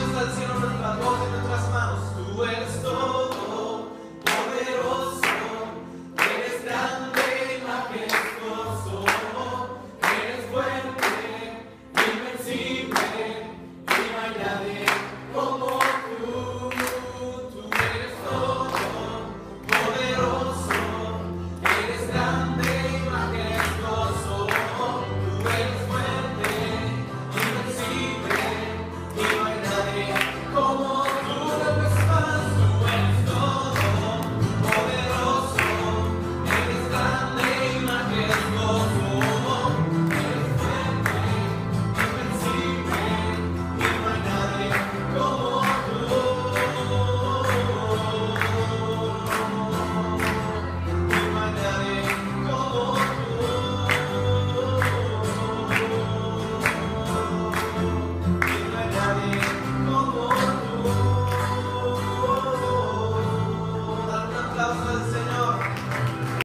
puesta el cielo en nuestras manos, tú eres todo.